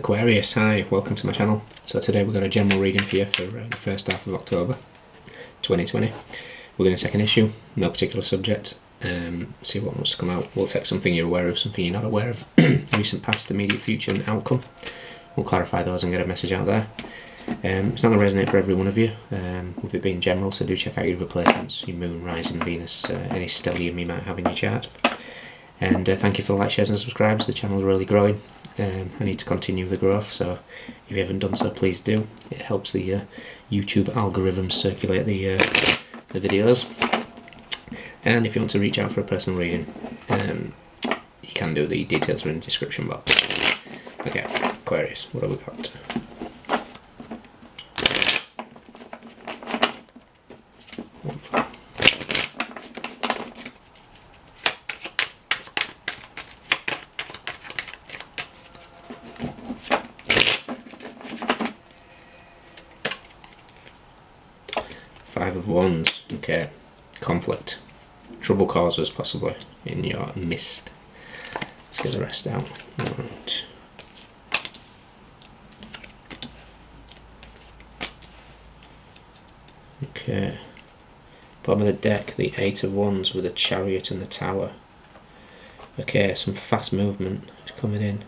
Aquarius, hi, welcome to my channel. So today we've got a general reading for you for uh, the first half of October 2020. We're going to take an issue, no particular subject, um, see what wants to come out. We'll take something you're aware of, something you're not aware of, recent, past, immediate future and outcome. We'll clarify those and get a message out there. Um, it's not going to resonate for every one of you, um, with it being general, so do check out your replacements, your moon, rising, Venus, uh, any stellium you might have in your chart. And uh, thank you for the likes, shares and subscribes, the channel's really growing. Um, I need to continue the growth, so if you haven't done so, please do. It helps the uh, YouTube algorithm circulate the, uh, the videos. And if you want to reach out for a personal reading, um, you can do. The details are in the description box. Okay, Aquarius, what have we got? Five of Wands, okay. Conflict. Trouble causes, possibly, in your mist. Let's get the rest out. Right. Okay. Bottom of the deck, the Eight of Wands with a Chariot and the Tower. Okay, some fast movement is coming in.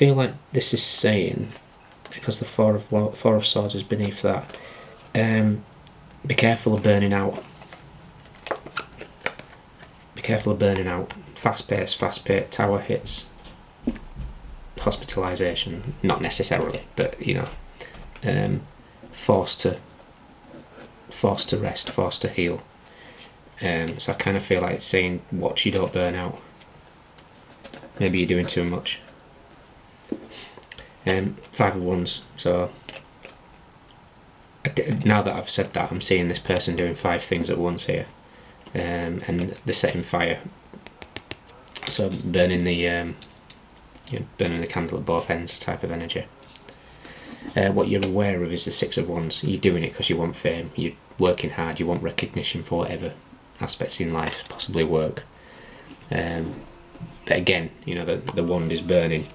Feel like this is saying, because the Four of Four of Swords is beneath that, um, be careful of burning out. Be careful of burning out. Fast pace, fast pace, tower hits, hospitalisation, not necessarily, but you know, um, forced to forced to rest, forced to heal. Um, so I kind of feel like it's saying, watch you don't burn out. Maybe you're doing too much. Um, five of wands. So now that I've said that, I'm seeing this person doing five things at once here, um, and they're setting fire. So burning the um, you know, burning the candle at both ends type of energy. Uh, what you're aware of is the Six of Wands. You're doing it because you want fame. You're working hard. You want recognition for whatever aspects in life, possibly work. Um, but again, you know, the, the wand is burning.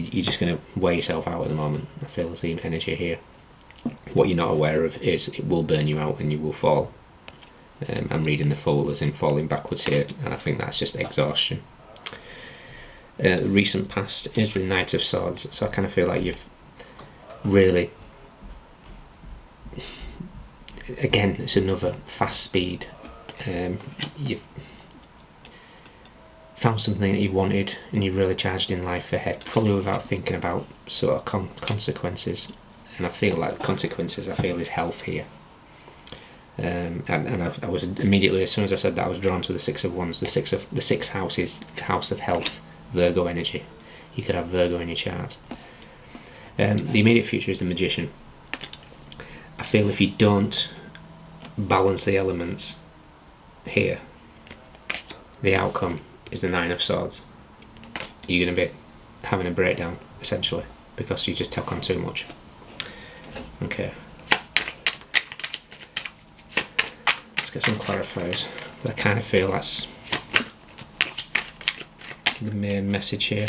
You're just going to wear yourself out at the moment. I feel the same energy here. What you're not aware of is it will burn you out and you will fall. Um, I'm reading the fall as in falling backwards here, and I think that's just exhaustion. Uh, recent past is the Knight of Swords, so I kind of feel like you've really again, it's another fast speed. Um, you've found something that you wanted and you've really charged in life ahead, probably without thinking about sort of con consequences. And I feel like consequences, I feel, is health here. Um, and, and I, I, was immediately, as soon as I said that, I was drawn to the Six of Wands. The six of the six house is house of health, Virgo energy. You could have Virgo in your chart. Um, the immediate future is the Magician. I feel if you don't balance the elements here, the outcome is the Nine of Swords. You're going to be having a breakdown, essentially, because you just took on too much. Okay. Let's get some clarifiers. But I kind of feel that's the main message here.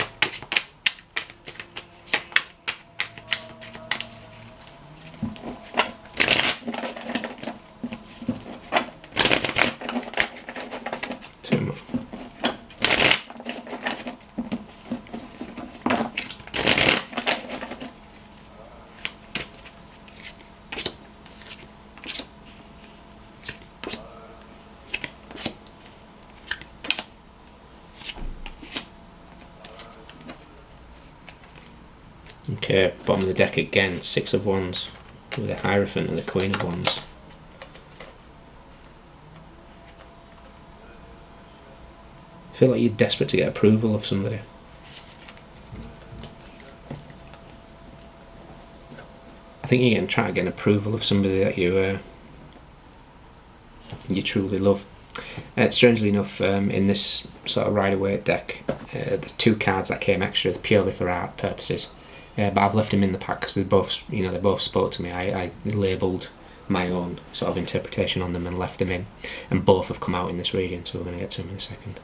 Okay, bottom of the deck again, Six of Wands with the Hierophant and the Queen of Wands. I feel like you're desperate to get approval of somebody. I think you're getting trying to get approval of somebody that you uh, you truly love. Uh, strangely enough, um, in this sort of Rider-Waite deck, uh, there's two cards that came extra purely for art purposes. Uh, but I've left them in the pack because they both, you know, they both spoke to me. I, I labelled my own sort of interpretation on them and left them in, and both have come out in this reading, so we're going to get to them in a second.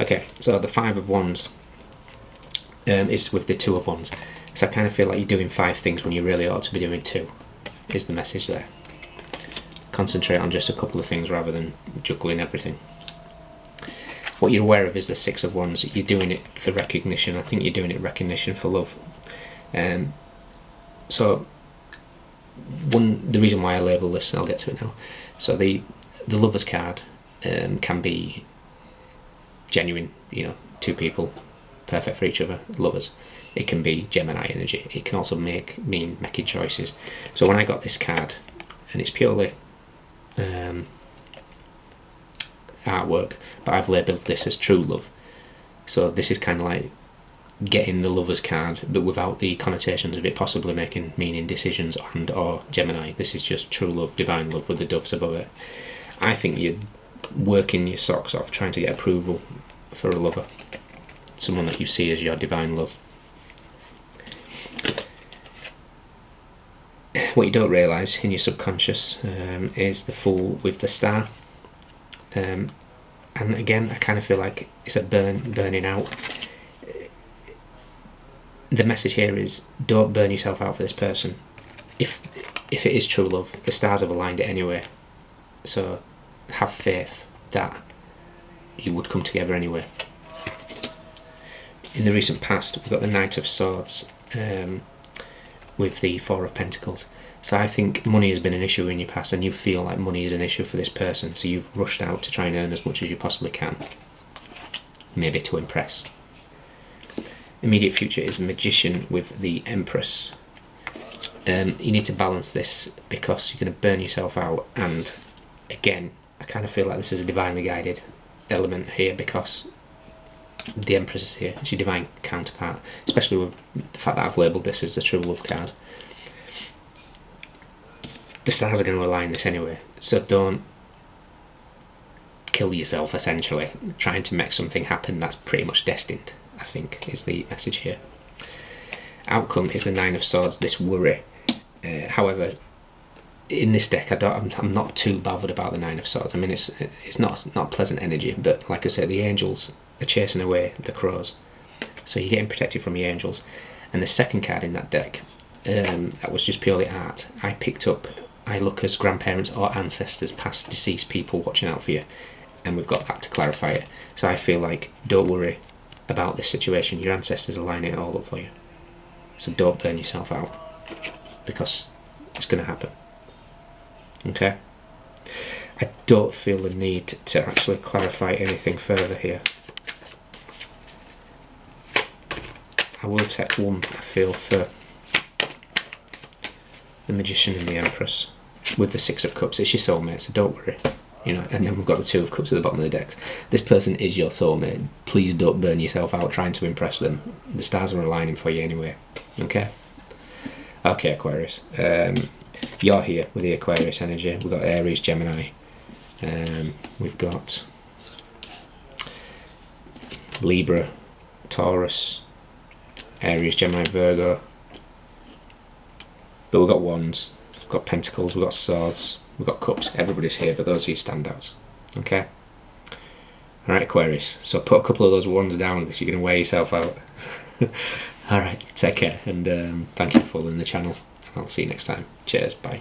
Okay, so the Five of Wands um, is with the Two of Wands. So I kind of feel like you're doing five things when you really ought to be doing two, is the message there. Concentrate on just a couple of things rather than juggling everything. What you're aware of is the Six of Wands. You're doing it for recognition. I think you're doing it recognition for love. Um, so one the reason why I label this, I'll get to it now. So the the lovers card um, can be genuine, you know, two people perfect for each other, lovers. It can be Gemini energy. It can also make mean making choices. So when I got this card, and it's purely um, artwork, but I've labelled this as true love. So this is kind of like getting the lover's card, but without the connotations of it possibly making meaning decisions and or Gemini. This is just true love, divine love with the doves above it. I think you're working your socks off trying to get approval for a lover, someone that you see as your divine love. What you don't realise in your subconscious um, is the fool with the star. Um, and again, I kind of feel like it's a burn, burning out. The message here is don't burn yourself out for this person. If if it is true love, the stars have aligned it anyway. So have faith that you would come together anyway. In the recent past, we've got the Knight of Swords um, with the Four of Pentacles. So I think money has been an issue in your past, and you feel like money is an issue for this person. So you've rushed out to try and earn as much as you possibly can, maybe to impress. Immediate future is a magician with the Empress. Um, you need to balance this because you're going to burn yourself out, and again, I kind of feel like this is a divinely guided element here because the Empress is here. It's your divine counterpart, especially with the fact that I've labelled this as the true love card the stars are going to align this anyway. So don't kill yourself essentially trying to make something happen that's pretty much destined. I think is the message here. Outcome is the Nine of Swords. This worry. Uh, however, in this deck, I don't. I'm, I'm, not too bothered about the Nine of Swords. I mean, it's it's not not pleasant energy, but like I said, the angels are chasing away the crows, so you're getting protected from your angels. And the second card in that deck, um, that was just purely art. I picked up I look as grandparents or ancestors, past deceased people watching out for you, and we've got that to clarify it. So I feel like don't worry about this situation. Your ancestors are lining it all up for you. So don't burn yourself out because it's going to happen. Okay? I don't feel the need to actually clarify anything further here. I will take one, I feel, for the Magician and the Empress with the Six of Cups. It's your soulmate, so don't worry. You know, and then we've got the Two of Cups at the bottom of the deck. This person is your soulmate. Please don't burn yourself out trying to impress them. The stars are aligning for you anyway. Okay? Okay, Aquarius. Um, you're here with the Aquarius energy. We've got Aries, Gemini. Um, we've got Libra, Taurus, Aries, Gemini, Virgo. But we've got wands, We've got pentacles, we've got swords, we've got cups. Everybody's here, but those are your standouts. Okay? Alright, Aquarius. So put a couple of those ones down because you're going to wear yourself out. Alright, take care and um, thank you for following the channel. I'll see you next time. Cheers, bye.